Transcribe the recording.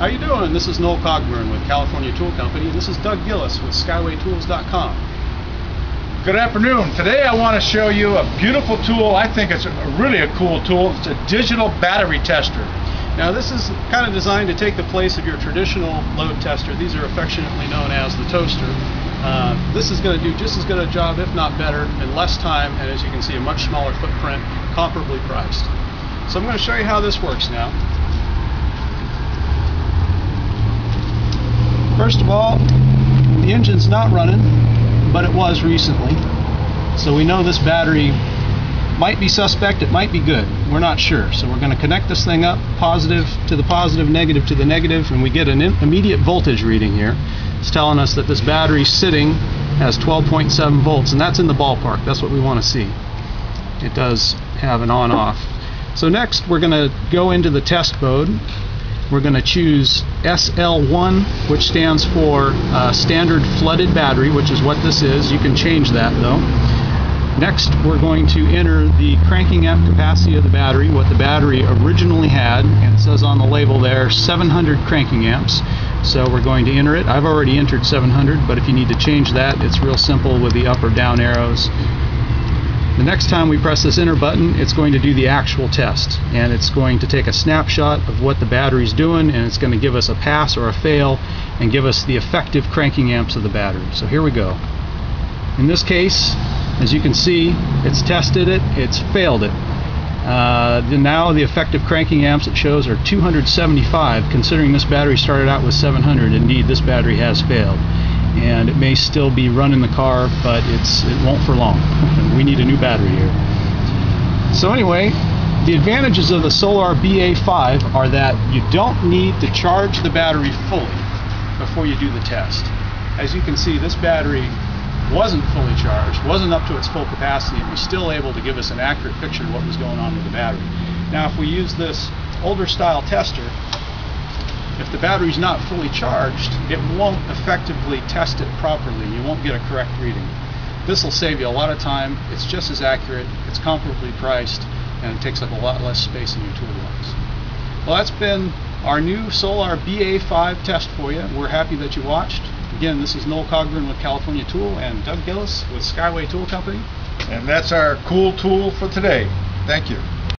How you doing? This is Noel Cogburn with California Tool Company, and this is Doug Gillis with SkywayTools.com. Good afternoon. Today I want to show you a beautiful tool. I think it's a, really a cool tool. It's a digital battery tester. Now this is kind of designed to take the place of your traditional load tester. These are affectionately known as the toaster. Uh, this is going to do just as good a job, if not better, in less time, and as you can see, a much smaller footprint, comparably priced. So I'm going to show you how this works now. First of all, the engine's not running, but it was recently. So we know this battery might be suspect, it might be good. We're not sure. So we're going to connect this thing up, positive to the positive, negative to the negative, and we get an immediate voltage reading here. It's telling us that this battery sitting has 12.7 volts, and that's in the ballpark. That's what we want to see. It does have an on-off. So next, we're going to go into the test mode. We're going to choose SL1, which stands for uh, standard flooded battery, which is what this is. You can change that though. Next, we're going to enter the cranking amp capacity of the battery, what the battery originally had, and it says on the label there 700 cranking amps. So we're going to enter it. I've already entered 700, but if you need to change that, it's real simple with the up or down arrows. The next time we press this enter button, it's going to do the actual test. And it's going to take a snapshot of what the battery's doing, and it's going to give us a pass or a fail, and give us the effective cranking amps of the battery. So here we go. In this case, as you can see, it's tested it, it's failed it. Uh, now the effective cranking amps it shows are 275, considering this battery started out with 700. Indeed, this battery has failed. And it may still be running the car, but it's it won't for long. we need a new battery here. So anyway, the advantages of the Solar BA5 are that you don't need to charge the battery fully before you do the test. As you can see, this battery wasn't fully charged, wasn't up to its full capacity, and was still able to give us an accurate picture of what was going on with the battery. Now, if we use this older style tester, if the battery's not fully charged, it won't effectively test it properly. You won't get a correct reading. This will save you a lot of time. It's just as accurate, it's comparably priced, and it takes up a lot less space in your toolbox. Well, that's been our new Solar BA5 test for you. We're happy that you watched. Again, this is Noel Cogburn with California Tool and Doug Gillis with Skyway Tool Company. And that's our cool tool for today. Thank you.